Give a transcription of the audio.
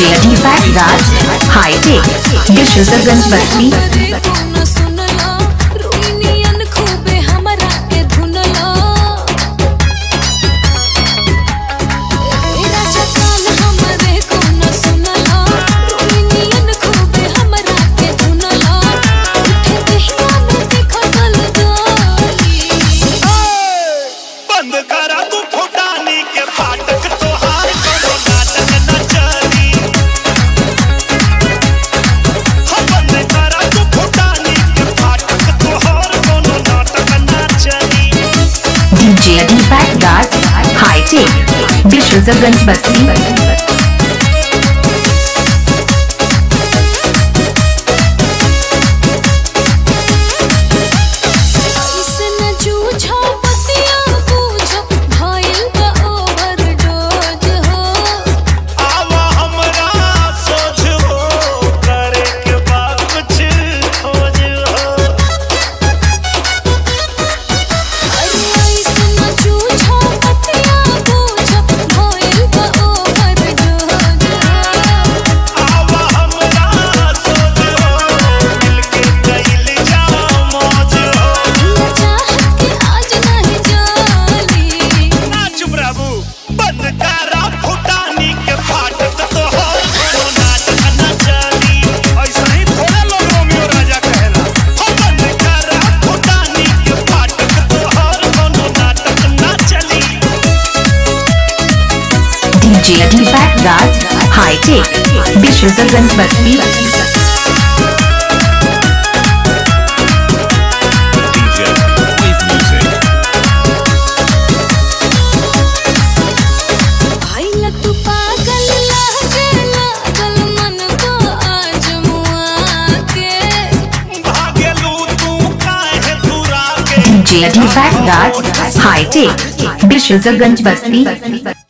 JD Fact that high tech dishes are Ganpati State, Dishes Basti. JD Baghdad, High Tech, Dishes Urban Busby. JD Baghdad, High Tech, Dishes Urban Busby.